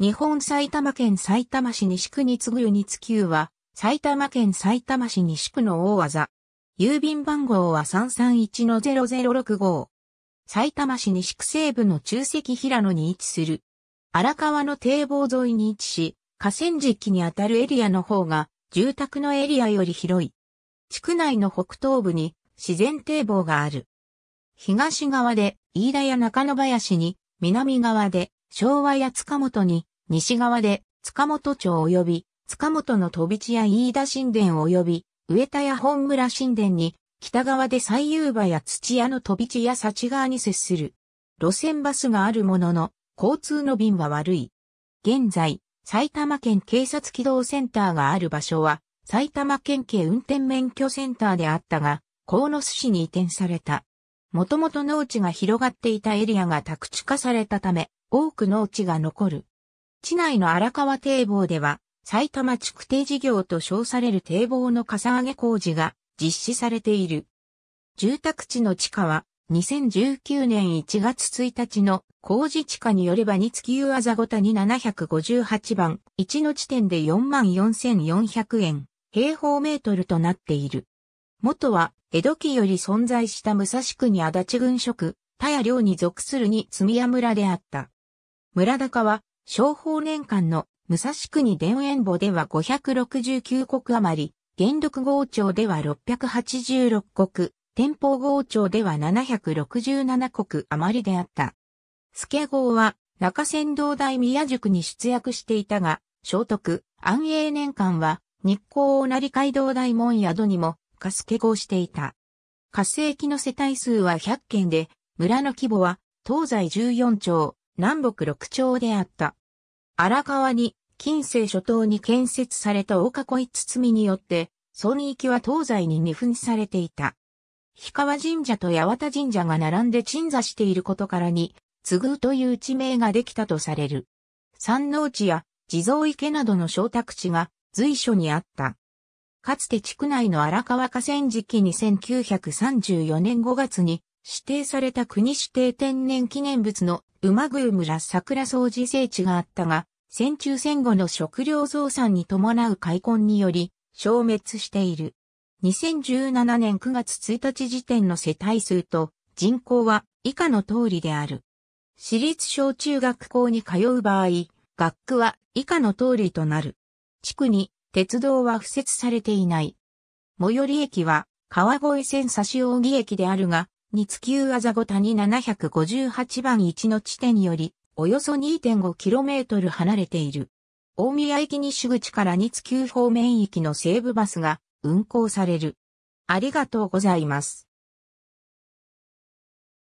日本埼玉県埼玉市西区に次ぐ日急は、埼玉県埼玉市西区の大技。郵便番号は331-0065。埼玉市西区西部の中関平野に位置する。荒川の堤防沿いに位置し、河川敷にあたるエリアの方が住宅のエリアより広い。地区内の北東部に自然堤防がある。東側で飯田や中野林に、南側で昭和や塚本に、西側で塚本町及び塚本の飛び地や飯田神殿及び上田や本村神殿に、北側で西遊馬や土屋の飛び地や幸川に接する。路線バスがあるものの、交通の便は悪い。現在、埼玉県警察機動センターがある場所は、埼玉県警運転免許センターであったが、鴻巣市に移転された。もともと農地が広がっていたエリアが宅地化されたため、多く農地が残る。地内の荒川堤防では、埼玉地区堤事業と称される堤防のかさ上げ工事が実施されている。住宅地の地価は2019年1月1日の工事地価によればにつき湯あざごたに758番1の地点で44,400円平方メートルとなっている。元は江戸期より存在した武蔵区に足立郡職、田谷領に属するに積谷村であった。村高は、小法年間の武蔵区に田園墓では569国余り、元禄郷町では686国、天保郷町では767国余りであった。助郷は中山道大宮塾に出役していたが、聖徳、安永年間は日光大成街道大門宿にも、か助郷していた。火星期の世帯数は100件で、村の規模は東西14町、南北6町であった。荒川に近世諸島に建設された大囲い包みによって、その域は東西に二分されていた。氷川神社と八幡神社が並んで鎮座していることからに、継ぐという地名ができたとされる。山王地や地蔵池などの小宅地が随所にあった。かつて地区内の荒川河川敷に1934年5月に指定された国指定天然記念物の馬宮村桜掃除聖地があったが、戦中戦後の食料増産に伴う開墾により消滅している。2017年9月1日時点の世帯数と人口は以下の通りである。私立小中学校に通う場合、学区は以下の通りとなる。地区に鉄道は付設されていない。最寄り駅は川越線差し扇駅であるが、日急あざご谷758番1の地点よりおよそ 2.5km 離れている。大宮駅西口から日急方面行きの西部バスが運行される。ありがとうございます。